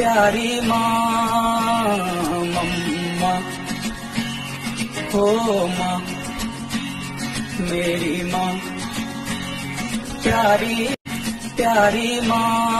प्यारी माँ मम्मा हो माँ मेरी माँ प्यारी प्यारी माँ।